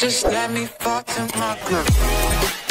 Just let me fall to my groove.